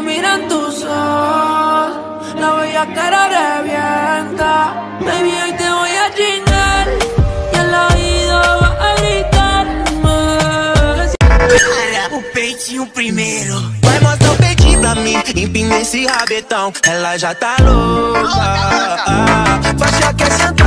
me miran tus ojos, la bella cara revienta. Baby, hoy te voy a chingar y al oído vas a gritarme. O peitinho primeiro. Vai mostrar o peitinho pra mim. Empina esse rabetão, ela já tá louca. Faz já quer sentar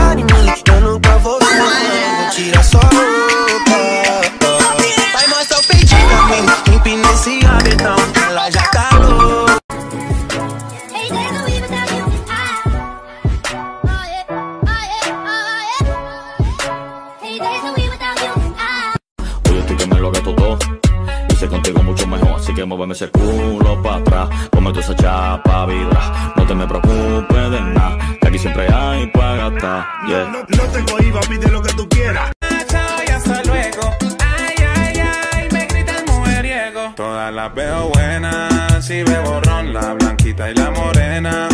me lo gato todo. Hice contigo mucho mejor, así que muéveme ese culo para atrás. Come toda esa chapa vibra. No te me preocupes de nada, que aquí siempre hay para gastar. Yeah. No, no tengo IVA, pide lo que tú quieras. Chao y hasta luego. Ay, ay, ay, me gritan mujeriego. Todas las veo buenas, si veo borrón, la blanquita y la morena.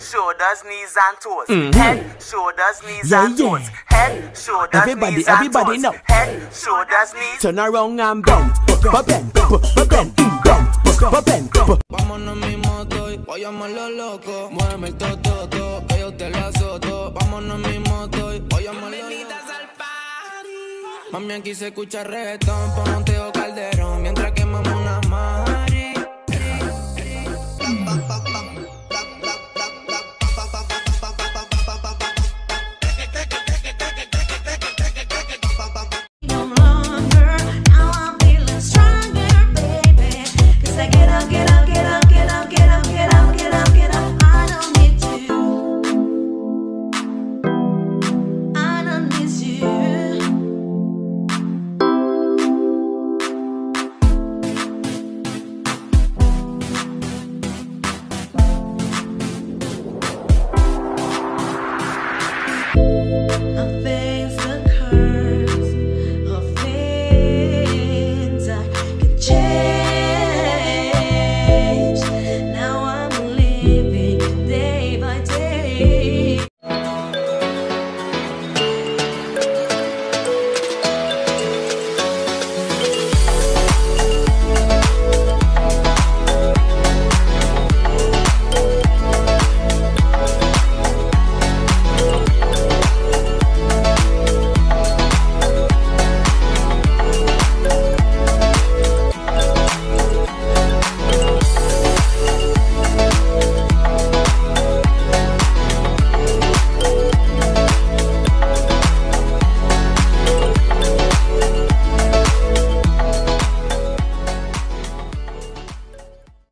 Shoulders, knees and toes. Head, shoulders, knees Yeah, and yeah. toes. Head, shoulders, Everybody, knees everybody and toes. Head, shoulders, knees. Turn around and bend, bend, bend, bend, bend, but Vámonos mi moto y voy a llamarlo loco. Muéveme el tototo, que yo te la azoto. Vámonos mi moto y voy a llamarlo loco. Mami, aquí se escucha reggaetón, Monteo Calderón, mientras quemamos una más. I'm.